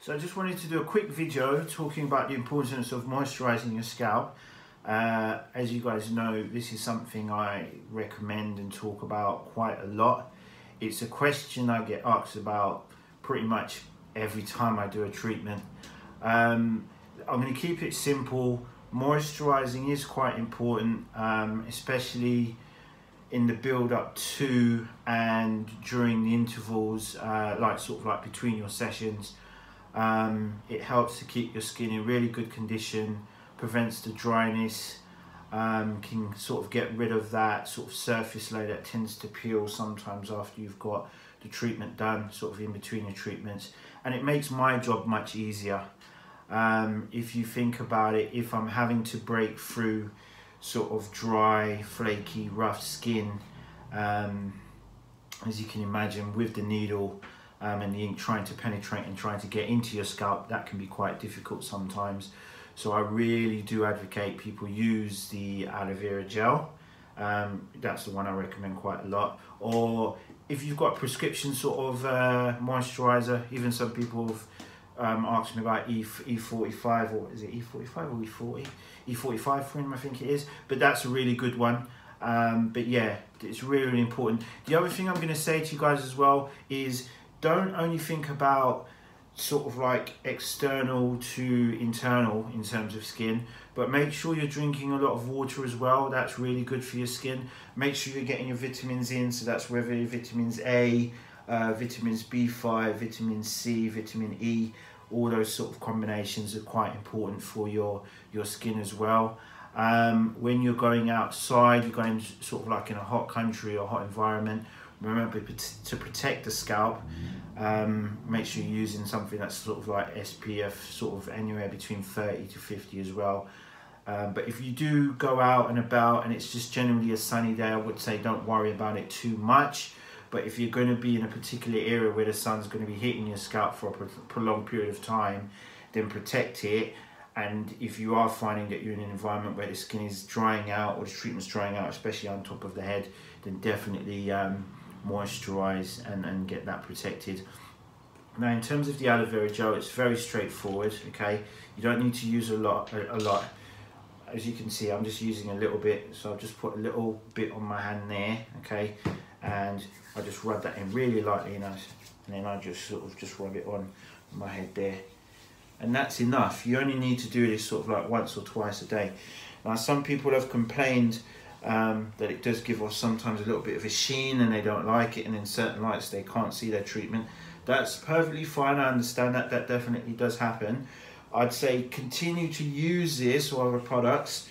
So I just wanted to do a quick video talking about the importance of moisturizing your scalp. Uh, as you guys know, this is something I recommend and talk about quite a lot. It's a question I get asked about pretty much every time I do a treatment. Um, I'm going to keep it simple. Moisturizing is quite important, um, especially in the build up to and during the intervals, uh, like sort of like between your sessions. Um, it helps to keep your skin in really good condition, prevents the dryness, um, can sort of get rid of that sort of surface layer that tends to peel sometimes after you've got the treatment done, sort of in between your treatments. And it makes my job much easier. Um, if you think about it, if I'm having to break through sort of dry, flaky, rough skin, um, as you can imagine with the needle um, and the ink trying to penetrate and trying to get into your scalp, that can be quite difficult sometimes. So I really do advocate people use the aloe vera gel. Um, that's the one I recommend quite a lot. Or if you've got a prescription sort of uh, moisturizer, even some people have um, asked me about E E45 or is it E45 or E40? E45 for him, I think it is. But that's a really good one. Um, but yeah, it's really, really important. The other thing I'm going to say to you guys as well is don't only think about sort of like external to internal in terms of skin but make sure you're drinking a lot of water as well. That's really good for your skin. Make sure you're getting your vitamins in. So that's whether vitamins A uh, vitamins B5 vitamin C vitamin E. All those sort of combinations are quite important for your your skin as well. Um, when you're going outside you're going sort of like in a hot country or hot environment remember to protect the scalp um, make sure you're using something that's sort of like SPF sort of anywhere between 30 to 50 as well. Um, but if you do go out and about and it's just generally a sunny day I would say don't worry about it too much. But if you're going to be in a particular area where the sun's going to be hitting your scalp for a prolonged period of time then protect it. And if you are finding that you're in an environment where the skin is drying out or the treatment's drying out especially on top of the head then definitely um, moisturize and, and get that protected. Now in terms of the aloe vera gel, it's very straightforward, okay? You don't need to use a lot, a, a lot. As you can see, I'm just using a little bit, so I'll just put a little bit on my hand there, okay? And I just rub that in really lightly, you know, and then I just sort of just rub it on my head there. And that's enough. You only need to do this sort of like once or twice a day. Now some people have complained um, that it does give off sometimes a little bit of a sheen and they don't like it and in certain lights they can't see their treatment. That's perfectly fine, I understand that, that definitely does happen. I'd say continue to use this or other products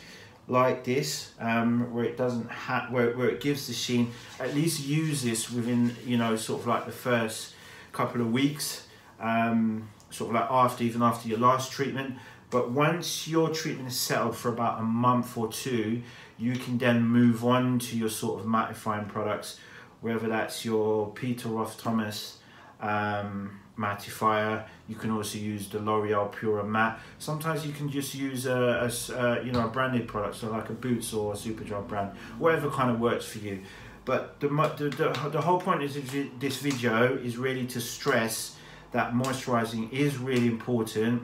like this um, where it doesn't have where, where it gives the sheen at least use this within you know sort of like the first couple of weeks um, sort of like after even after your last treatment but once your treatment is settled for about a month or two, you can then move on to your sort of mattifying products, whether that's your Peter Roth Thomas um, mattifier. You can also use the L'Oreal Pura Matte. Sometimes you can just use a, a, a, you know a branded product, so like a Boots or a Superdrug brand, whatever kind of works for you. But the, the, the, whole point is this video is really to stress that moisturizing is really important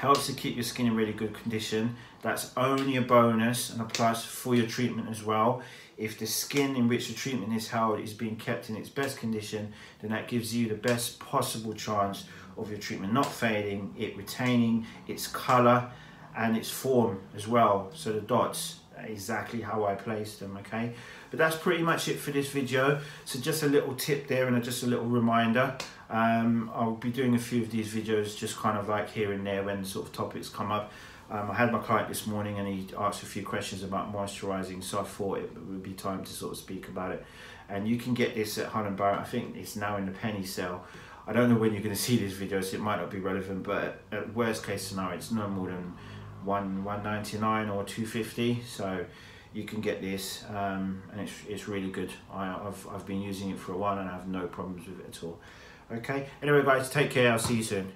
helps to keep your skin in really good condition. That's only a bonus and a plus for your treatment as well. If the skin in which the treatment is held is being kept in its best condition, then that gives you the best possible chance of your treatment not fading, it retaining its color and its form as well. So the dots, exactly how I place them, okay? But that's pretty much it for this video. So just a little tip there and just a little reminder. Um, I'll be doing a few of these videos just kind of like here and there when sort of topics come up. Um, I had my client this morning and he asked a few questions about moisturising, so I thought it would be time to sort of speak about it. And you can get this at Holland Barrett, I think it's now in the penny sale. I don't know when you're going to see this video, so it might not be relevant, but at worst case scenario, it's no more than one 199 or 250 so you can get this um, and it's, it's really good I, have I've been using it for a while and I have no problems with it at all okay? Anyway guys take care. I'll see you soon